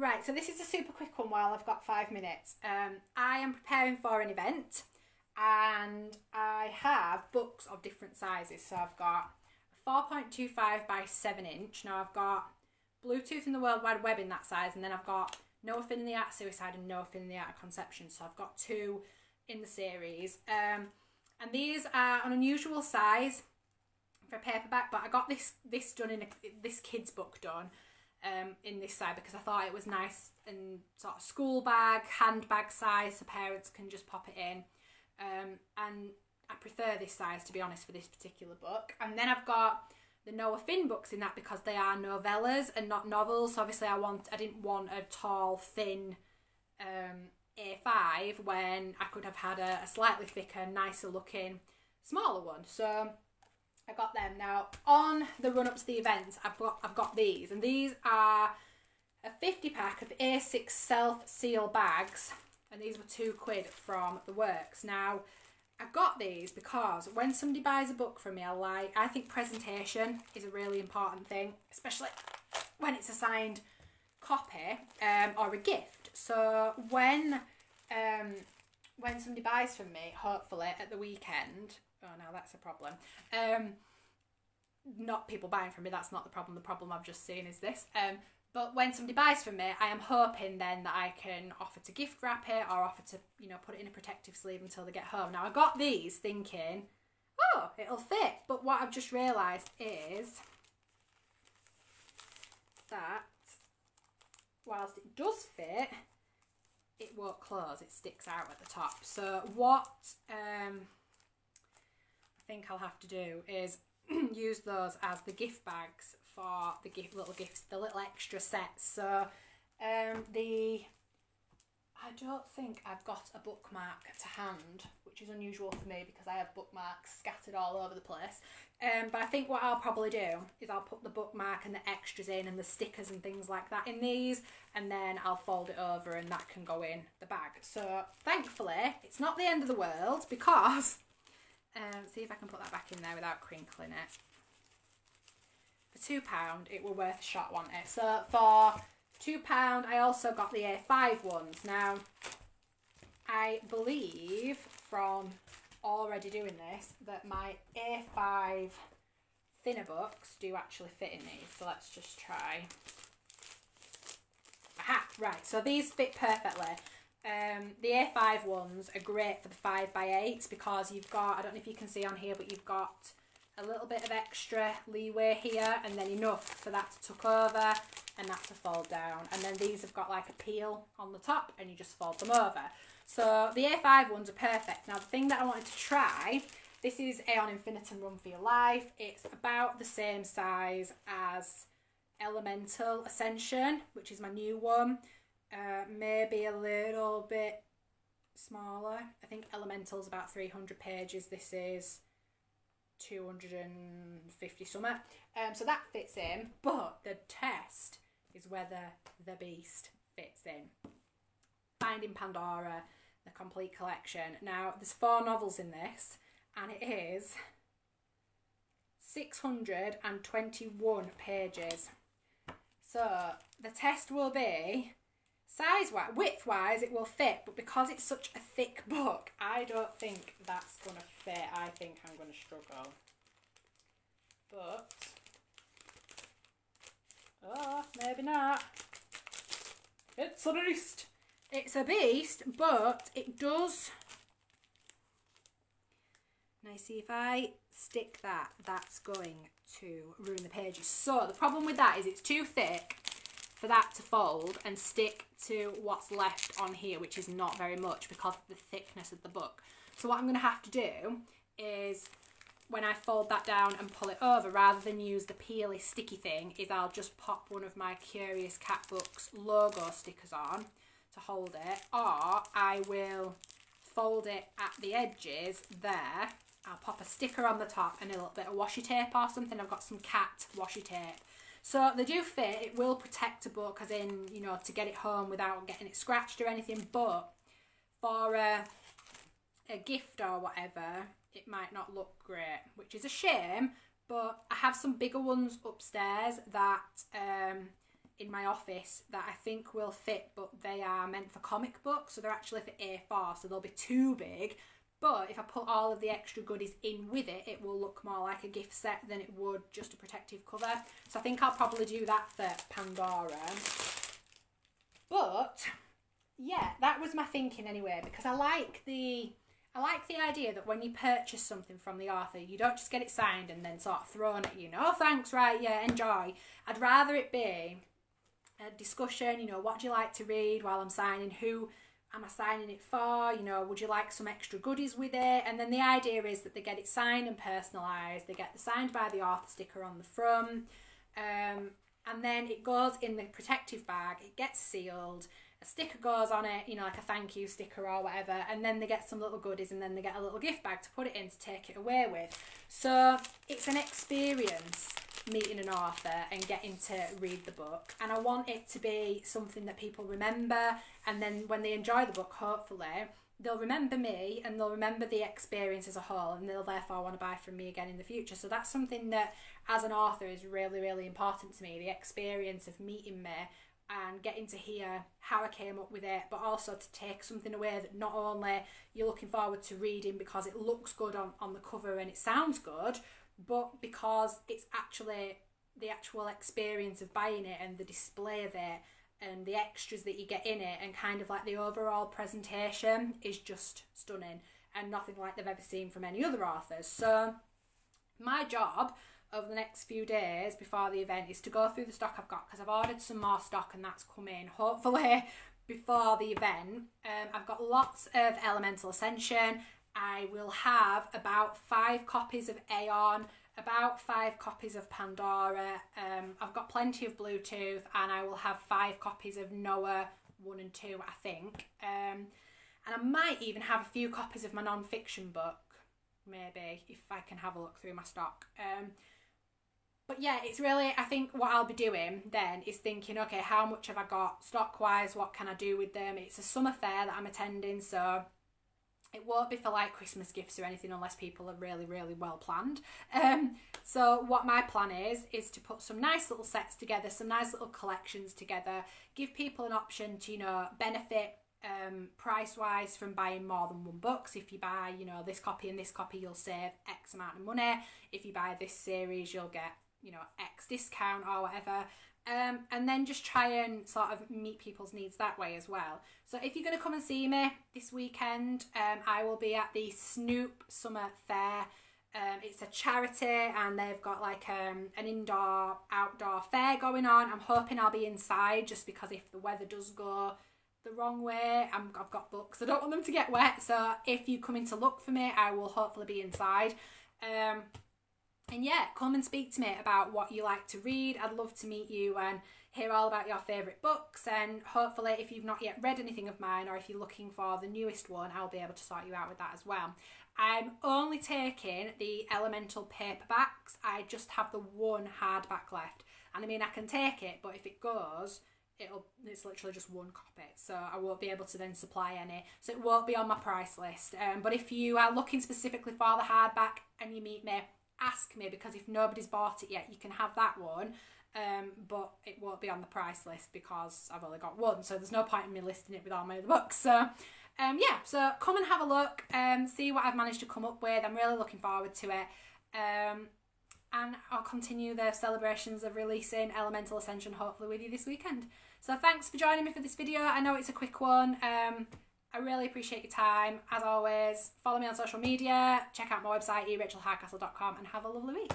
Right, so this is a super quick one while I've got five minutes. Um, I am preparing for an event and I have books of different sizes. So I've got 4.25 by 7 inch. Now I've got Bluetooth and the World Wide Web in that size, and then I've got Noah Finn in the Art of Suicide and Noah Finn in the Art of Conception. So I've got two in the series. Um, and these are an unusual size for a paperback, but I got this this done in a, this kid's book done um, in this side because I thought it was nice and sort of school bag, handbag size, so parents can just pop it in. Um, and I prefer this size to be honest for this particular book. And then I've got the Noah Finn books in that because they are novellas and not novels. So obviously, I want I didn't want a tall, thin um, A5 when I could have had a, a slightly thicker, nicer looking, smaller one. So I got them now on the run up to the events. I've got I've got these, and these are a 50 pack of A6 self seal bags, and these were two quid from the works. Now I got these because when somebody buys a book from me, I like I think presentation is a really important thing, especially when it's a signed copy um, or a gift. So when um, when somebody buys from me, hopefully at the weekend, oh no, that's a problem. Um, not people buying from me, that's not the problem. The problem I've just seen is this. Um, but when somebody buys from me, I am hoping then that I can offer to gift wrap it or offer to, you know, put it in a protective sleeve until they get home. Now I got these thinking, oh, it'll fit. But what I've just realised is that whilst it does fit, it won't close. It sticks out at the top. So what um, think I'll have to do is use those as the gift bags for the gift little gifts, the little extra sets. So um, the I don't think I've got a bookmark to hand, which is unusual for me because I have bookmarks scattered all over the place. Um, but I think what I'll probably do is I'll put the bookmark and the extras in and the stickers and things like that in these, and then I'll fold it over and that can go in the bag. So thankfully, it's not the end of the world because, um, see if I can put that back in there without crinkling it. For £2, it will worth a shot, won't it? So for £2, I also got the A5 ones. Now, I believe from already doing this that my A5 thinner books do actually fit in these. So let's just try. Aha, right, so these fit perfectly. Um, the A5 ones are great for the 5x8s because you've got, I don't know if you can see on here, but you've got a little bit of extra leeway here and then enough for that to tuck over and that to fold down. And then these have got like a peel on the top and you just fold them over. So the A5 ones are perfect. Now the thing that I wanted to try, this is Aeon Infinitum Run for Your Life. It's about the same size as Elemental Ascension, which is my new one. Uh, maybe a little bit smaller. I think Elemental's about 300 pages. This is 250 something. Um, so that fits in, but the test is whether the beast fits in. Finding Pandora, the complete collection. Now, there's four novels in this, and it is 621 pages. So the test will be size wise, width wise, it will fit, but because it's such a thick book, I don't think that's going to fit. I think I'm going to struggle. But, oh, maybe not. It's a beast. It's a beast, but it does. Now, see if I stick that, that's going to ruin the pages. So the problem with that is it's too thick for that to fold and stick to what's left on here, which is not very much because of the thickness of the book. So what I'm going to have to do is when I fold that down and pull it over, rather than use the peely sticky thing, is I'll just pop one of my Curious Cat Books logo stickers on to hold it, or I will fold it at the edges there. I'll pop a sticker on the top and a little bit of washi tape or something. I've got some cat washi tape so they do fit. It will protect a book, as in, you know, to get it home without getting it scratched or anything. But for a, a gift or whatever, it might not look great, which is a shame. But I have some bigger ones upstairs that um, in my office that I think will fit, but they are meant for comic books, so they're actually for A4, so they'll be too big. But if I put all of the extra goodies in with it, it will look more like a gift set than it would just a protective cover. So I think I'll probably do that for Pandora. But yeah, that was my thinking anyway, because I like the I like the idea that when you purchase something from the author, you don't just get it signed and then sort of thrown at you. No, thanks, right? Yeah, enjoy. I'd rather it be a discussion. You know, what do you like to read while I'm signing? Who am I signing it for? You know, would you like some extra goodies with it? And then the idea is that they get it signed and personalised. They get the signed by the author sticker on the front. Um, and then it goes in the protective bag. It gets sealed a sticker goes on it, you know, like a thank you sticker or whatever, and then they get some little goodies and then they get a little gift bag to put it in to take it away with. So it's an experience meeting an author and getting to read the book. And I want it to be something that people remember, and then when they enjoy the book, hopefully, they'll remember me and they'll remember the experience as a whole and they'll therefore want to buy from me again in the future so that's something that as an author is really really important to me the experience of meeting me and getting to hear how I came up with it, but also to take something away that not only you're looking forward to reading because it looks good on, on the cover and it sounds good, but because it's actually the actual experience of buying it and the display of it and the extras that you get in it and kind of like the overall presentation is just stunning and nothing like they've ever seen from any other authors. So my job over the next few days before the event is to go through the stock I've got because I've ordered some more stock and that's coming hopefully before the event. Um, I've got lots of Elemental Ascension. I will have about five copies of Aeon, about five copies of Pandora. Um, I've got plenty of Bluetooth and I will have five copies of Noah 1 and 2, I think. Um, and I might even have a few copies of my non fiction book, maybe, if I can have a look through my stock. Um, but yeah, it's really, I think what I'll be doing then is thinking, okay, how much have I got stock wise? What can I do with them? It's a summer fair that I'm attending, so it won't be for like Christmas gifts or anything unless people are really, really well planned. Um, so what my plan is, is to put some nice little sets together, some nice little collections together, give people an option to, you know, benefit um, price wise from buying more than one book. So if you buy, you know, this copy and this copy, you'll save X amount of money. If you buy this series, you'll get you know X discount or whatever. Um, and then just try and sort of meet people's needs that way as well. So if you're going to come and see me this weekend, um, I will be at the Snoop Summer Fair. Um, it's a charity and they've got like um, an indoor outdoor fair going on. I'm hoping I'll be inside just because if the weather does go the wrong way, i have got books. I don't want them to get wet. So if you come in to look for me, I will hopefully be inside. Um, and yeah, come and speak to me about what you like to read. I'd love to meet you and hear all about your favourite books. And hopefully, if you've not yet read anything of mine or if you're looking for the newest one, I'll be able to sort you out with that as well. I'm only taking the Elemental paperbacks. I just have the one hardback left. And I mean, I can take it, but if it goes, it'll it's literally just one copy so i won't be able to then supply any so it won't be on my price list um, but if you are looking specifically for the hardback and you meet me ask me because if nobody's bought it yet, you can have that one. Um, but it won't be on the price list because I've only got one, so there's no point in me listing it with all my other books. So, um, yeah, so come and have a look, um, see what I've managed to come up with. I'm really looking forward to it. Um, and I'll continue the celebrations of releasing Elemental Ascension hopefully with you this weekend. So thanks for joining me for this video. I know it's a quick one. Um, I really appreciate your time. As always, follow me on social media, check out my website, erachaelhardcastle.com, and have a lovely week.